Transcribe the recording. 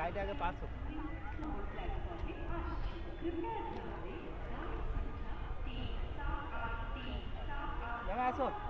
Guide आगे पास हो। आसो